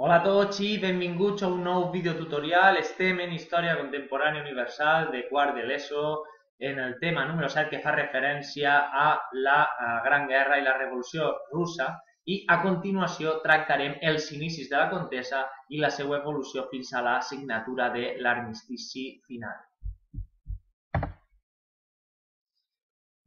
Hola a tots i benvinguts a un nou videotutorial. Estem en Història Contemporània Universal de quart de l'ESO en el tema número 7 que fa referència a la Gran Guerra i la Revolució Russa i a continuació tractarem els inicis de la contesa i la seva evolució fins a la signatura de l'armistici final.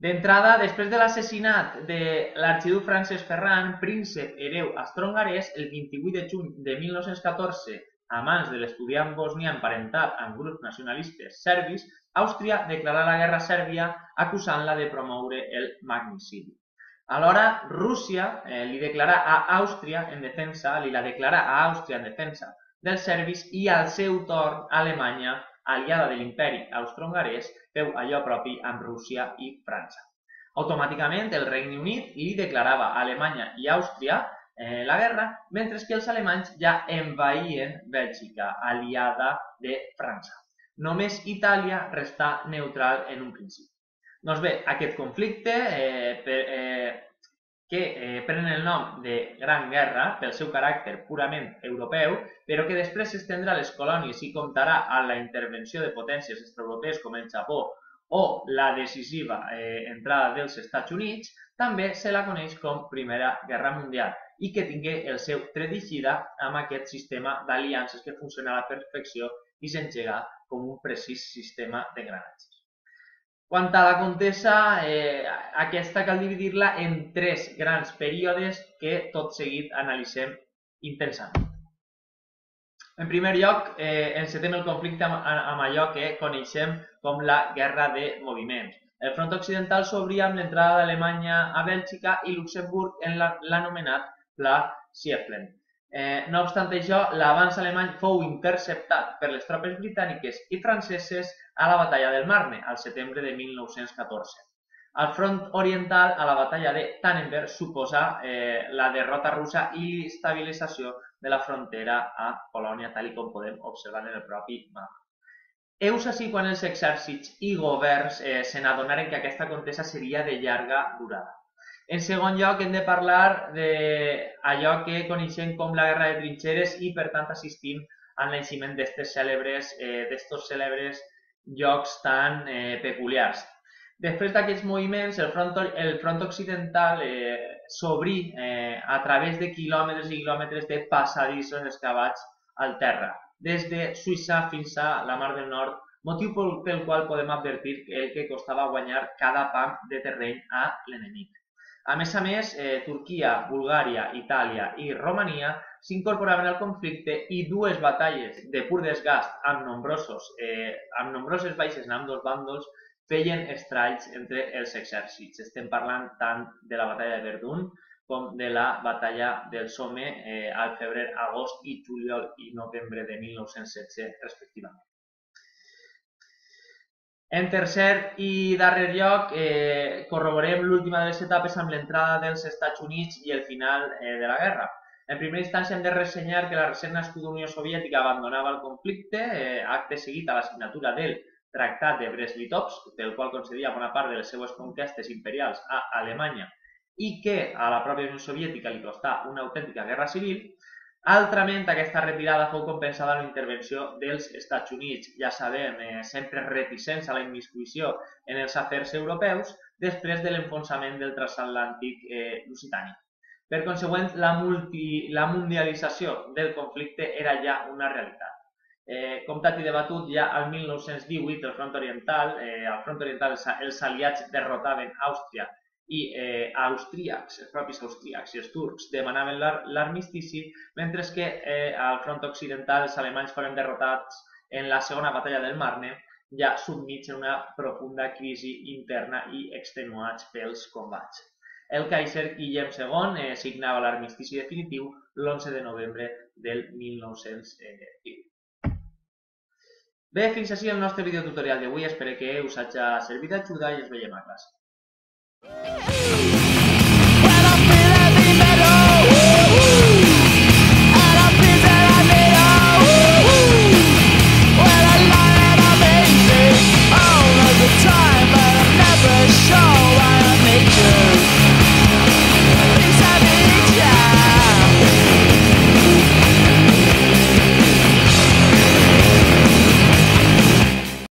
D'entrada, després de l'assassinat de l'arxiduc Francesc Ferran, príncep hereu astrongarès, el 28 de juny de 1914, a mans de l'estudiant bosnià emparentat amb grups nacionalistes serbis, Àustria declarà la guerra a Sèrbia acusant-la de promoure el magnicidi. Alhora, Rússia eh, li declarà a Àustria en defensa, li la declarà a Àustria en defensa dels serbis i al seu torn Alemanya, aliada de l'imperi austro-hongarès, feu allò propi amb Rússia i França. Automàticament el Regne Unit li declarava a Alemanya i Àustria eh, la guerra, mentre que els alemanys ja envaïen Bèlgica, aliada de França. Només Itàlia restà neutral en un principi. Doncs bé, aquest conflicte eh, per, que eh, pren el nom de Gran Guerra pel seu caràcter purament europeu, però que després s'estendrà a les colònies i comptarà amb la intervenció de potències extraeuropees com el Japó o la decisiva eh, entrada dels Estats Units, també se la coneix com Primera Guerra Mundial i que tingué el seu tret d'eixida amb aquest sistema d'aliances que funciona a la perfecció i s'engega com un precís sistema d'engranatges. Quant a la contesa, eh, aquesta cal dividir-la en tres grans períodes que tot seguit analitzem intensament. En primer lloc, eh, encetem el conflicte amb, amb allò que coneixem com la Guerra de Moviments. El front occidental s'obria amb l'entrada d'Alemanya a Bèlgica i Luxemburg en l'anomenat Pla Schieffelin. Eh, no obstant això, l'avanç alemany fou interceptat per les tropes britàniques i franceses a la batalla del Marne, al setembre de 1914. Al front oriental, a la batalla de Tannenberg, suposà eh, la derrota russa i l'estabilització de la frontera a Polònia, tal com podem observar en el propi mapa. Heus així quan els exèrcits i governs eh, se n'adonaren que aquesta contesa seria de llarga durada. En segon lloc, hem de parlar d'allò que coneixem com la guerra de trinxeres i, per tant, assistim al naixement d'aquestes cèlebres, eh, cèlebres llocs tan eh, peculiars. Després d'aquests moviments, el front, el front occidental eh, s'obrí eh, a través de quilòmetres i quilòmetres de passadissos excavats al terra, des de Suïssa fins a la Mar del Nord, motiu pel, qual podem advertir el que costava guanyar cada pam de terreny a l'enemic. A més a més, eh, Turquia, Bulgària, Itàlia i Romania s'incorporaven al conflicte i dues batalles de pur desgast amb, nombrosos, eh, amb nombroses baixes en ambdós bàndols feien estralls entre els exèrcits. Estem parlant tant de la batalla de Verdun com de la batalla del Somme eh, al febrer, agost i juliol i novembre de 1916 respectivament. En tercer i darrer lloc, eh, corroborem l'última de les etapes amb l'entrada dels Estats Units i el final eh, de la guerra. En primera instància hem de ressenyar que la recent nascuda Unió Soviètica abandonava el conflicte, eh, acte seguit a la signatura del Tractat de Brest-Litovsk, pel qual concedia bona part de les seues conquestes imperials a Alemanya i que a la pròpia Unió Soviètica li costà una autèntica guerra civil, Altrament, aquesta retirada fou compensada amb intervenció dels Estats Units, ja sabem, eh, sempre reticents a la immiscuïció en els afers europeus després de l'enfonsament del transatlàntic eh, lusitànic. Per consegüent, la, multi, la mundialització del conflicte era ja una realitat. Eh, comptat i debatut, ja al 1918 el front oriental, eh, al front oriental els aliats derrotaven Àustria i eh, austríacs, els propis austríacs i els turcs demanaven l'armistici, mentre que eh, al front occidental els alemanys foren derrotats en la segona batalla del Marne ja submits en una profunda crisi interna i extenuats pels combats. El Kaiser Guillem II eh, signava l'armistici definitiu l'11 de novembre del 1920. Bé, fins així el nostre videotutorial d'avui. Espero que us hagi servit d'ajuda i ens veiem a classe. Hey!